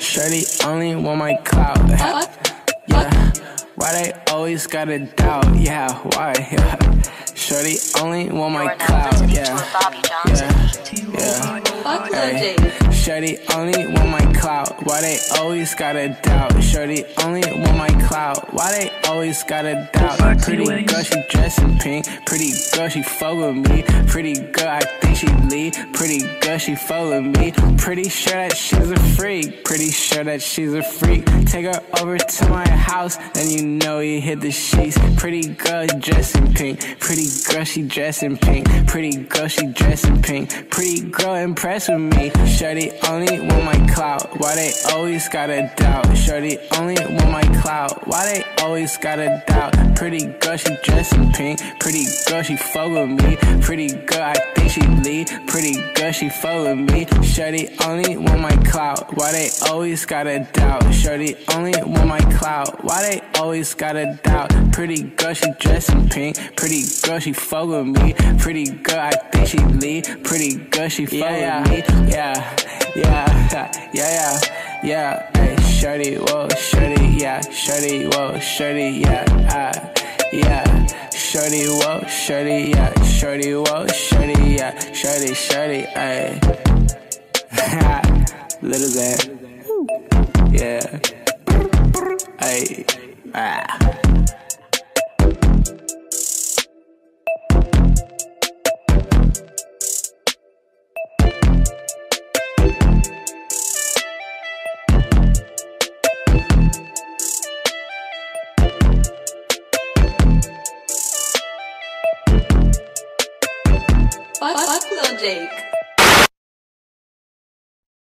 Shorty only want my clout. Yeah. Why they always gotta doubt? Yeah, why? Yeah. Shorty only want my clout. Yeah. Yeah. Yeah. Fuck Lil J. Shorty only want my clout. Why they always gotta doubt? Shorty only want my clout. Why they always gotta doubt? Pretty girl, she dressed in pink. Pretty girl, she fuck with me. Pretty girl, I think she lead. Pretty girl, she fuck with me. Pretty sure that she's a freak. Pretty sure that she's a freak. Take her over to my house, then you know you hit the sheets. Pretty girl, dress in pink. Pretty girl, she dressed in pink. Pretty girl, she dressed in pink. Pretty girl, impressed with me. Shorty only want my clout. Why they always gotta doubt? Shorty only want my clout. Why they always gotta doubt? Pretty girl, she dressed in pink. Pretty girl, she fuck with me. Pretty girl, Pretty she with me. Shorty only want my clout. Why they always gotta doubt? Shorty only want my clout. Why they always gotta doubt? Pretty girl, she dressed in pink. Pretty girl, she fuck with me. Pretty girl, I think she leave. Pretty girl, she fuck with me. Yeah, yeah, yeah, yeah, yeah. Hey, shorty, whoa, shorty, yeah, shorty, whoa, shorty, yeah, ah, yeah. Shorty, whoa, shorty, yeah, shorty, whoa, shorty, yeah, shorty, shorty, ay. Little Xan, yeah, ay, ah. Fuck Lil Jake.